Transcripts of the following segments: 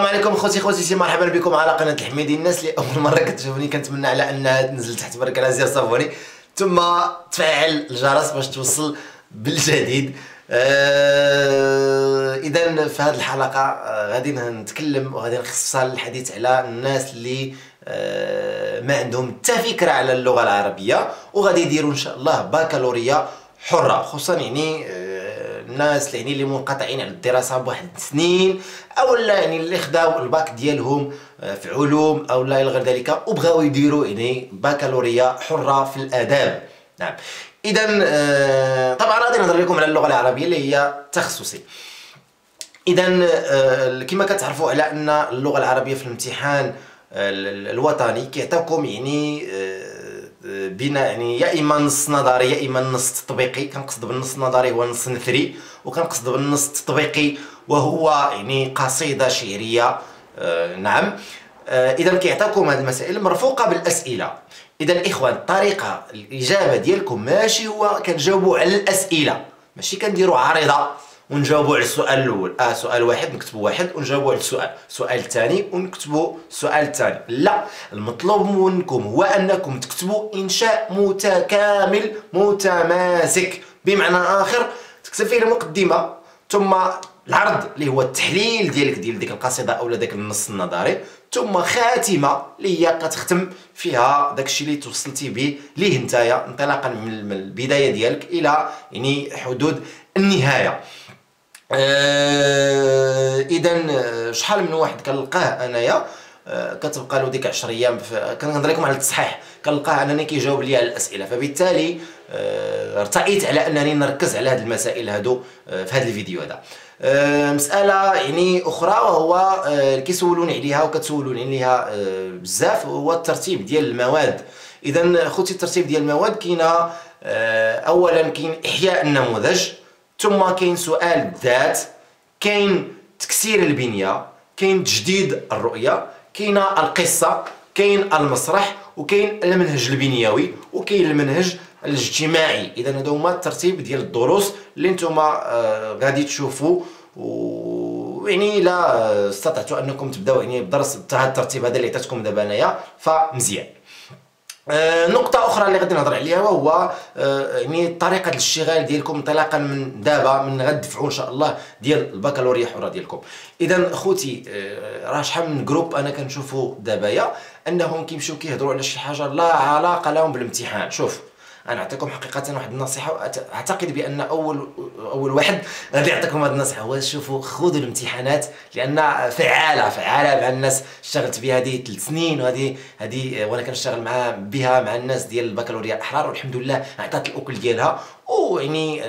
السلام عليكم خوتي خواتاتي مرحبا بكم على قناة الحميدي. الناس اللي أول مرة كتشوفني كنتمنى على انها تنزل تحت برك على زر صافوني ثم تفعل الجرس باش توصل بالجديد. آه إذا في هذه الحلقة آه غادي نتكلم وغادي نخصصها للحديث على الناس اللي آه ما عندهم حتى فكرة على اللغة العربية وغادي يديروا إن شاء الله بكالوريا حرة. خصوصا يعني آه الناس يعني اللي منقطعين على الدراسة بواحد سنين أو لا يعني اللي خداو الباك ديالهم آه، في علوم أو لا إلى غير ذلك وبغاو يديروا يعني بكالوريا حرة في الآداب. نعم. اذا آه، طبعا غادي نهضر لكم على اللغة العربية اللي هي تخصصي. اذا آه، كما كتعرفوا على أن اللغة العربية في الامتحان الوطني كيعطيوكم يعني بين يعني يا إما نص نظري يا إما نص تطبيقي. كنقصد بالنص النظري هو النص النثري وكنقصد بالنص التطبيقي وهو يعني قصيدة شعرية. آه نعم. آه اذا كيعطيكم هذه المسائل مرفوقة بالأسئلة. اذا الاخوان الطريقة الإجابة ديالكم ماشي هو كنجاوبوا على الأسئلة. ماشي كنديروا عارضة ونجاوبوا على السؤال الأول. آه سؤال واحد نكتبوا واحد ونجاوبوا على السؤال. السؤال الثاني ونكتبوا السؤال الثاني لا المطلوب منكم هو أنكم تكتبوا إنشاء متكامل متماسك. بمعنى آخر فيه المقدمه ثم العرض اللي هو التحليل ديالك ديال ديك القصيدة أو داك النص النظري ثم خاتمة اللي هي كتختم فيها داكشي اللي توصلتي به ليه نتايا انطلاقا من البداية ديالك إلى يعني حدود النهاية. آه اذا آه، شحال من واحد كنلقاه أنايا؟ آه كتبقى له ديك 10 أيام كنهضر لكم على التصحيح. كنلقاه أنني كيجاوب لي على الأسئلة. فبالتالي آه ارتأيت على أنني نركز على هذه المسائل هادو آه في هذا الفيديو هذا. آه مسألة يعني أخرى وهو كيسولوني عليها وكتسولوني عليها بزاف هو الترتيب ديال المواد. اذا خوتي الترتيب ديال المواد كاينة اولا كاين إحياء النموذج ثم كاين سؤال الذات كاين تكسير البنية كاين تجديد الرؤية كاينة القصة كاين المسرح وكاين المنهج البنيوي وكاين المنهج الاجتماعي. إذا هذا هما الترتيب ديال الدروس اللي نتوما آه غادي تشوفوا. ويعني إلا استطعتوا أنكم تبداو يعني بدرس هذا الترتيب هذا اللي عطيتكم دابا انايا فمزيان. آه، نقطة أخرى اللي غادي نهضر عليها وهو آه، يعني طريقة الاشتغال ديالكم انطلاقا من دابا من غد دفعوا إن شاء الله ديال البكالوريا حرة ديالكم. إذا خوتي آه، راه شحال من groupe أنا كنشوفو دابايا أنهم كيمشيو كيهضروا على شي حاجة لا علاقة لهم بالامتحان، شوف أنا أعطيكم حقيقة واحد النصيحة أعتقد بأن أول أول واحد غادي يعطيكم هذه النصيحة. هو شوفوا خذوا الامتحانات لأن فعالة فعالة مع الناس. اشتغلت بها هذه ثلاث سنين وهذه هذه وأنا كنشتغل مع بها مع الناس ديال البكالوريا الاحرار والحمد لله عطات الأكل ديالها. ويعني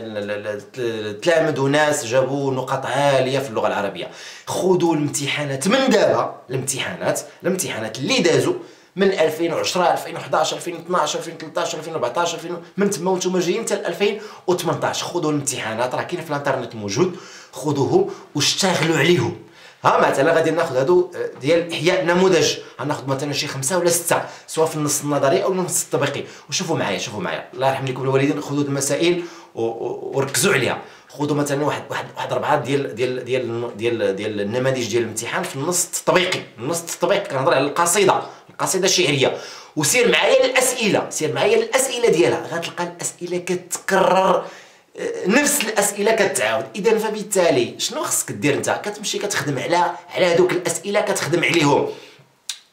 تلامذوا ناس جابوا نقاط عالية في اللغة العربية. خذوا الامتحانات من دابا الامتحانات الامتحانات اللي دازوا. من 2010 2011 2012 2013 2014 2000 من تما وأنتم جايين حتى 2018 خذوا الامتحانات راه كاين في الانترنت موجود خذوه واشتغلوا عليهم. ها مثلا غادي ناخذ هادو آه، ديال إحياء نموذج. غناخذ مثلا شي خمسة ولا ستة سواء في النص النظري أو النص التطبيقي وشوفوا معايا شوفوا معايا. الله يرحم لكم الوالدين خذوا المسائل وركزوا عليها. خذوا مثلا واحد واحد واحد اربعه ديال ديال ديال ديال ديال النماذج ديال الامتحان في النص التطبيقي النص التطبيقي كنهضر على القصيدة. القصيدة الشعرية. وسير معايا للاسئله سير معايا للاسئله ديالها. غتلقى الأسئلة كتكرر آه، نفس الأسئلة كتعاود. إذا فبالتالي شنو خصك دير أنت؟ كتمشي كتخدم على على هذوك الأسئلة كتخدم عليهم.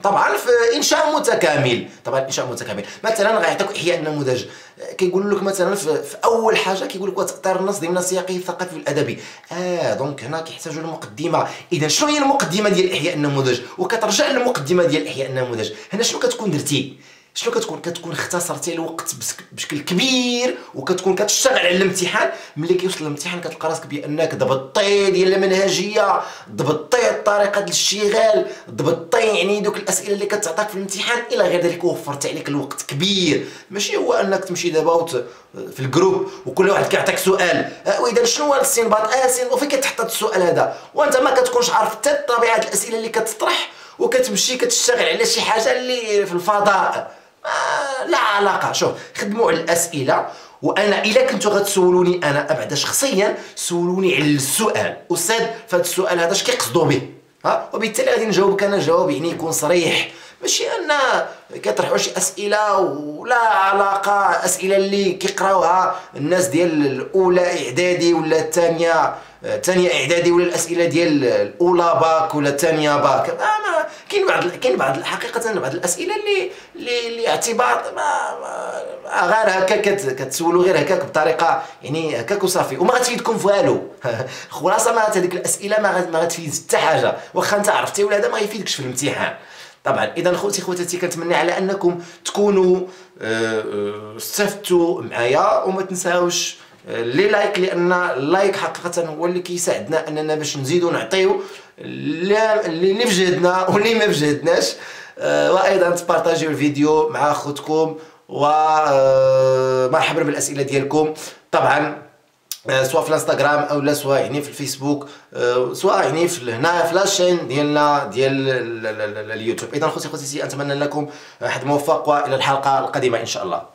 طبعا في إنشاء متكامل. طبعا إنشاء متكامل. مثلا غيعطيك احياء النموذج كيقول لك مثلا في, أول حاجة كيقول لك وتختار النص ضمن سياقه الثقافي والأدبي. آه دونك هنا كيحتاجوا المقدمه إذا شنو هي المقدمة ديال إحياء النموذج؟ وكترجع للمقدمة ديال إحياء النموذج. هنا شنو كتكون درتي؟ شنو كتكون؟ كتكون اختصرتي الوقت بشكل كبير وكتكون كتشتغل على الامتحان. ملي كيوصل الامتحان كتلقى راسك بأنك ضبطتي ديال المنهجية ضبطتي ديال الاشتغال ضبطتي يعني دوك الأسئلة اللي كتعطاك في الامتحان إلى غير ذلك وفرت عليك الوقت كبير. ماشي هو أنك تمشي دابا في الجروب وكل واحد كيعطيك سؤال. أه وإذا شنو هو آه وفين كتحط السؤال هذا؟ وأنت ما كتكونش عارف حتى طبيعة الأسئلة اللي كتطرح وكتمشي كتشتغل على شي حاجة اللي في الفضاء. آه لا علاقة. شوف خدموا على الأسئلة وأنا إلا كنتو غتسولوني أنا أبعد شخصيا سولوني على السؤال. أستاذ فهاد السؤال هذا اش كيقصدوا به؟ ها؟ وبالتالي غادي نجاوبك أنا جواب يعني يكون صريح. ماشي أن كيطرحوا شي أسئلة ولا علاقة أسئلة اللي كيقراوها الناس ديال الأولى إعدادي ولا الثانية. الثانية إعدادي ولا الأسئلة ديال الأولى باك ولا الثانية باك؟ ما كاين بعض كاين بعض حقيقة بعض الأسئلة اللي اللي, اللي اعتبار ما, ما غير هكا كتسولوا غير هكاك بطريقة يعني هكاك وصافي. وما غتفيدكم في والو. خلاصة ما هذيك الأسئلة ما ما غتفيد حتى حاجة. واخا أنت عرفتي ولا هذا ما يفيدكش في الامتحان. طبعا اذا خوتي خواتاتي كنتمنى على أنكم تكونوا آه، آه، استفدتوا معايا وما تنساوش لي like لأن ال like حقيقة هو اللي كيساعدنا أننا باش نزيدوا نعطيو اللي في جهدنا واللي ما في جهدناش. وأيضا تبارطاجيو الفيديو مع أخوتكم ومرحبا بالأسئلة ديالكم. طبعا آه، سواء في الإنستغرام أو لا سواء يعني في الفيسبوك آه، سواء يعني في هنا في لاشين ديالنا ديال اليوتيوب. اذا خوتي خوتي أتمنى لكم واحد موفق وإلى الحلقة القادمة إن شاء الله.